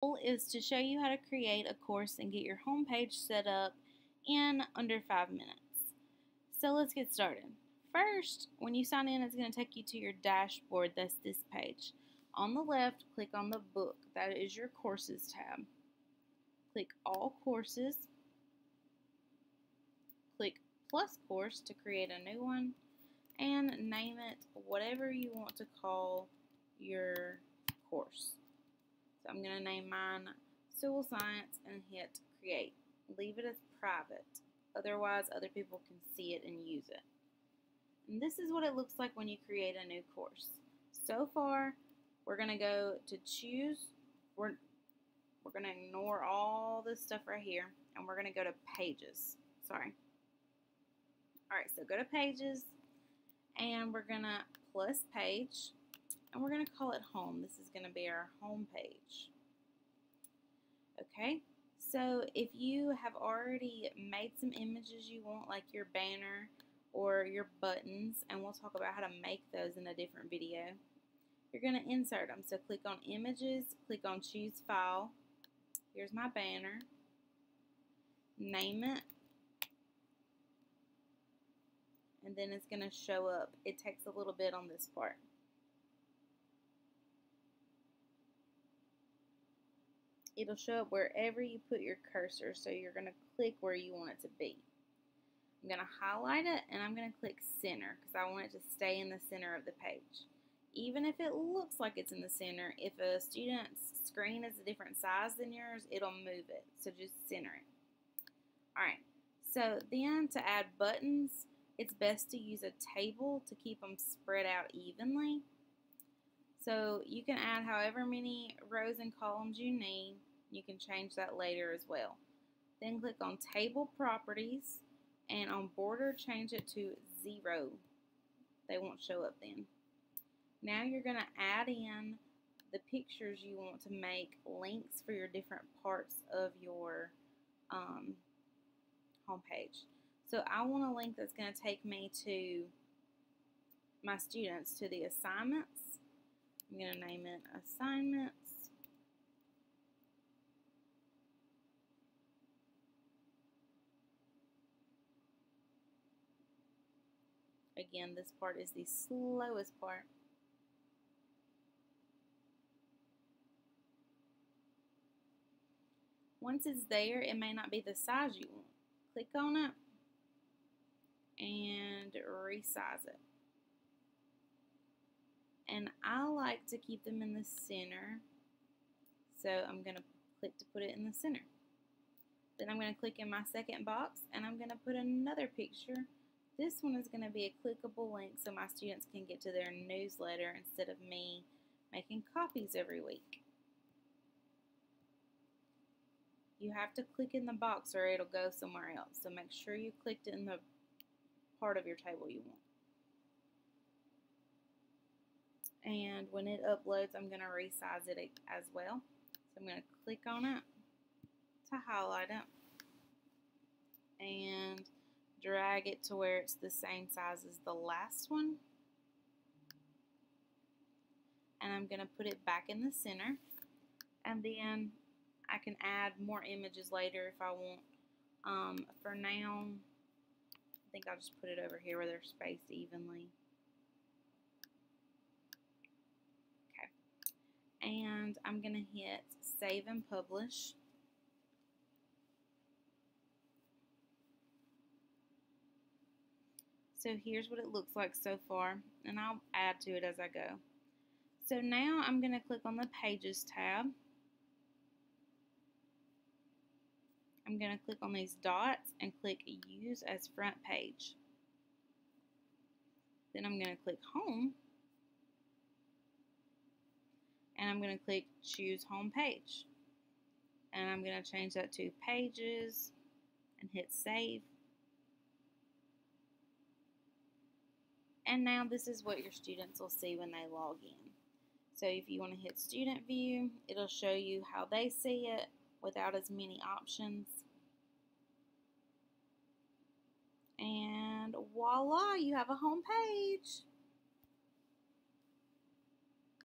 goal is to show you how to create a course and get your home page set up in under five minutes. So let's get started. First, when you sign in, it's going to take you to your dashboard. That's this page. On the left, click on the book. That is your courses tab. Click all courses. Click plus course to create a new one and name it whatever you want to call your I'm going to name mine Civil Science and hit create. Leave it as private. Otherwise, other people can see it and use it. And this is what it looks like when you create a new course. So far, we're going to go to choose. We're, we're going to ignore all this stuff right here. And we're going to go to pages. Sorry. Alright, so go to pages. And we're going to plus page and we're going to call it home. This is going to be our home page. Okay, so if you have already made some images you want, like your banner or your buttons, and we'll talk about how to make those in a different video, you're going to insert them. So click on images, click on choose file. Here's my banner. Name it. And then it's going to show up. It takes a little bit on this part. It'll show up wherever you put your cursor. So you're going to click where you want it to be. I'm going to highlight it and I'm going to click center because I want it to stay in the center of the page. Even if it looks like it's in the center, if a student's screen is a different size than yours, it'll move it. So just center it. Alright, so then to add buttons, it's best to use a table to keep them spread out evenly. So you can add however many rows and columns you need. You can change that later as well. Then click on Table Properties and on Border change it to 0. They won't show up then. Now you're going to add in the pictures you want to make links for your different parts of your um, homepage. So I want a link that's going to take me to my students to the assignments. I'm going to name it assignments. Again, this part is the slowest part. Once it's there, it may not be the size you want. Click on it and resize it. And I like to keep them in the center. So I'm going to click to put it in the center. Then I'm going to click in my second box and I'm going to put another picture this one is going to be a clickable link so my students can get to their newsletter instead of me making copies every week. You have to click in the box or it'll go somewhere else. So make sure you clicked in the part of your table you want. And when it uploads, I'm going to resize it as well. So I'm going to click on it to highlight it. Drag it to where it's the same size as the last one. And I'm going to put it back in the center. And then I can add more images later if I want. Um, for now, I think I'll just put it over here where they're spaced evenly. Okay. And I'm going to hit save and publish. So here's what it looks like so far, and I'll add to it as I go. So now I'm going to click on the Pages tab. I'm going to click on these dots and click Use as Front Page. Then I'm going to click Home. And I'm going to click Choose Home Page. And I'm going to change that to Pages and hit Save. And now this is what your students will see when they log in. So if you want to hit student view, it'll show you how they see it without as many options. And voila, you have a home page.